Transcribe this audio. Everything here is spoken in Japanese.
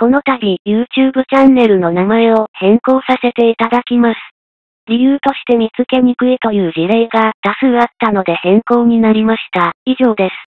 この度 YouTube チャンネルの名前を変更させていただきます。理由として見つけにくいという事例が多数あったので変更になりました。以上です。